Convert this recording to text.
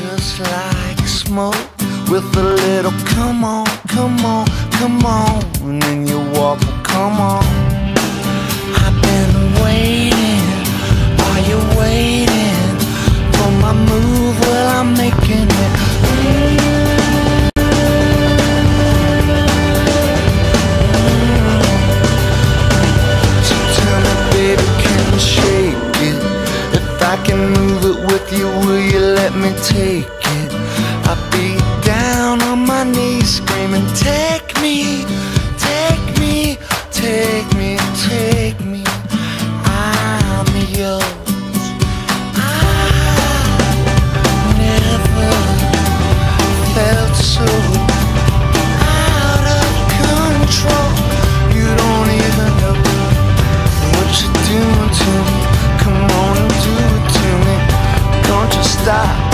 just like smoke with a little come on, come on, come on, and then you walk, come on. I've been waiting, are you waiting for my move? Well, I'm making it. I can move it with you, will you let me take it? Stop.